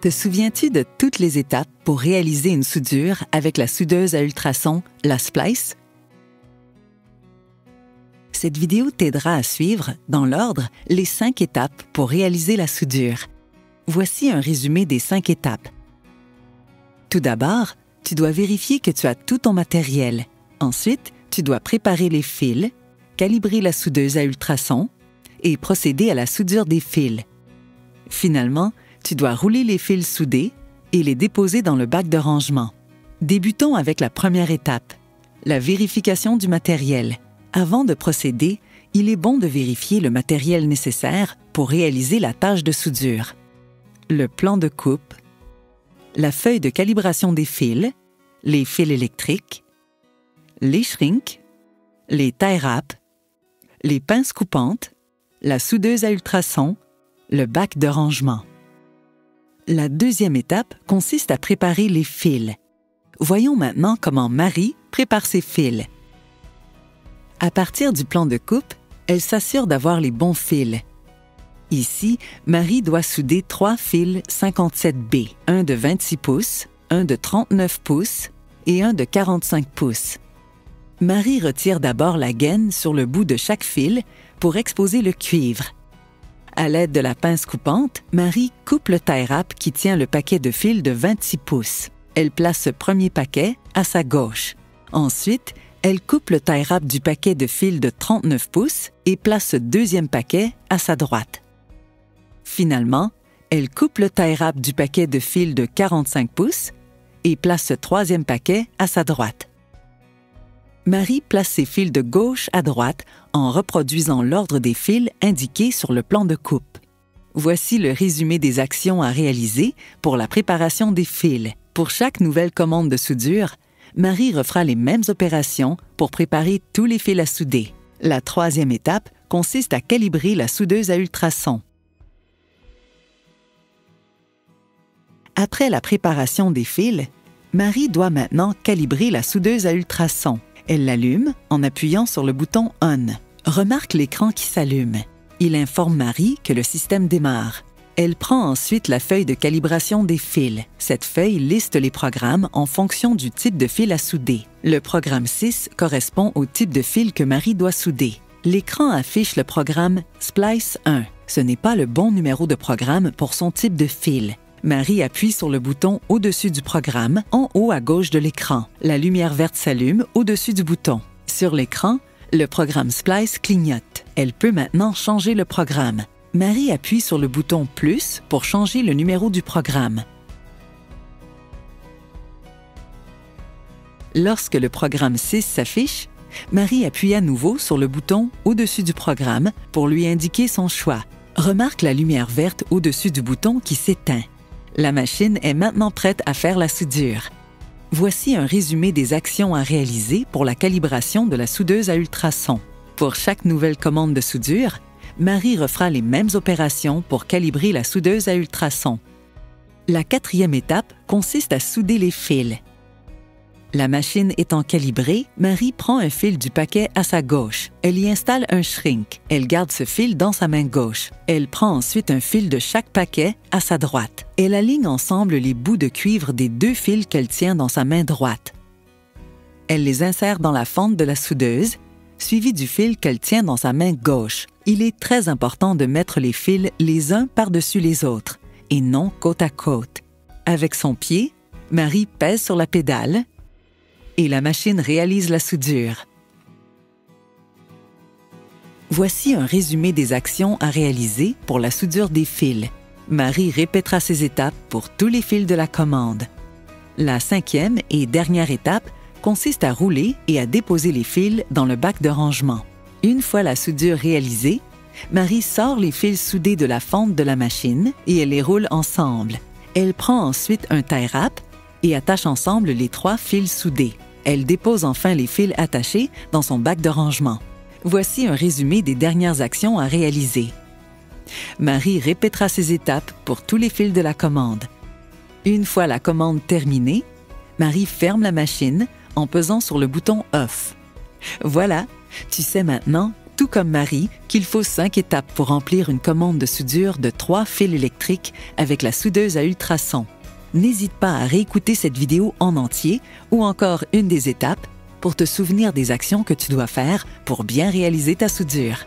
Te souviens-tu de toutes les étapes pour réaliser une soudure avec la soudeuse à ultrasons, la Splice? Cette vidéo t'aidera à suivre, dans l'ordre, les cinq étapes pour réaliser la soudure. Voici un résumé des cinq étapes. Tout d'abord, tu dois vérifier que tu as tout ton matériel. Ensuite, tu dois préparer les fils, calibrer la soudeuse à ultrasons et procéder à la soudure des fils. Finalement, tu dois rouler les fils soudés et les déposer dans le bac de rangement. Débutons avec la première étape, la vérification du matériel. Avant de procéder, il est bon de vérifier le matériel nécessaire pour réaliser la tâche de soudure. Le plan de coupe, la feuille de calibration des fils, les fils électriques, les shrinks, les tie wraps, les pinces coupantes, la soudeuse à ultrasons, le bac de rangement. La deuxième étape consiste à préparer les fils. Voyons maintenant comment Marie prépare ses fils. À partir du plan de coupe, elle s'assure d'avoir les bons fils. Ici, Marie doit souder trois fils 57B, un de 26 pouces, un de 39 pouces et un de 45 pouces. Marie retire d'abord la gaine sur le bout de chaque fil pour exposer le cuivre. À l'aide de la pince coupante, Marie coupe le tie wrap qui tient le paquet de fil de 26 pouces. Elle place ce premier paquet à sa gauche. Ensuite, elle coupe le tie wrap du paquet de fil de 39 pouces et place ce deuxième paquet à sa droite. Finalement, elle coupe le tie wrap du paquet de fil de 45 pouces et place ce troisième paquet à sa droite. Marie place ses fils de gauche à droite en reproduisant l'ordre des fils indiqués sur le plan de coupe. Voici le résumé des actions à réaliser pour la préparation des fils. Pour chaque nouvelle commande de soudure, Marie refera les mêmes opérations pour préparer tous les fils à souder. La troisième étape consiste à calibrer la soudeuse à ultrasons. Après la préparation des fils, Marie doit maintenant calibrer la soudeuse à ultrasons. Elle l'allume en appuyant sur le bouton On. Remarque l'écran qui s'allume. Il informe Marie que le système démarre. Elle prend ensuite la feuille de calibration des fils. Cette feuille liste les programmes en fonction du type de fil à souder. Le programme 6 correspond au type de fil que Marie doit souder. L'écran affiche le programme Splice 1. Ce n'est pas le bon numéro de programme pour son type de fil. Marie appuie sur le bouton au-dessus du programme, en haut à gauche de l'écran. La lumière verte s'allume au-dessus du bouton. Sur l'écran, le programme Splice clignote. Elle peut maintenant changer le programme. Marie appuie sur le bouton Plus pour changer le numéro du programme. Lorsque le programme 6 s'affiche, Marie appuie à nouveau sur le bouton au-dessus du programme pour lui indiquer son choix. Remarque la lumière verte au-dessus du bouton qui s'éteint. La machine est maintenant prête à faire la soudure. Voici un résumé des actions à réaliser pour la calibration de la soudeuse à ultrasons. Pour chaque nouvelle commande de soudure, Marie refera les mêmes opérations pour calibrer la soudeuse à ultrasons. La quatrième étape consiste à souder les fils. La machine étant calibrée, Marie prend un fil du paquet à sa gauche. Elle y installe un shrink. Elle garde ce fil dans sa main gauche. Elle prend ensuite un fil de chaque paquet à sa droite. Elle aligne ensemble les bouts de cuivre des deux fils qu'elle tient dans sa main droite. Elle les insère dans la fente de la soudeuse, suivi du fil qu'elle tient dans sa main gauche. Il est très important de mettre les fils les uns par-dessus les autres et non côte à côte. Avec son pied, Marie pèse sur la pédale et la machine réalise la soudure. Voici un résumé des actions à réaliser pour la soudure des fils. Marie répétera ces étapes pour tous les fils de la commande. La cinquième et dernière étape consiste à rouler et à déposer les fils dans le bac de rangement. Une fois la soudure réalisée, Marie sort les fils soudés de la fente de la machine et elle les roule ensemble. Elle prend ensuite un tie wrap et attache ensemble les trois fils soudés. Elle dépose enfin les fils attachés dans son bac de rangement. Voici un résumé des dernières actions à réaliser. Marie répétera ces étapes pour tous les fils de la commande. Une fois la commande terminée, Marie ferme la machine en pesant sur le bouton Off. Voilà, tu sais maintenant tout comme Marie, qu'il faut cinq étapes pour remplir une commande de soudure de trois fils électriques avec la soudeuse à ultrasons. N'hésite pas à réécouter cette vidéo en entier ou encore une des étapes pour te souvenir des actions que tu dois faire pour bien réaliser ta soudure.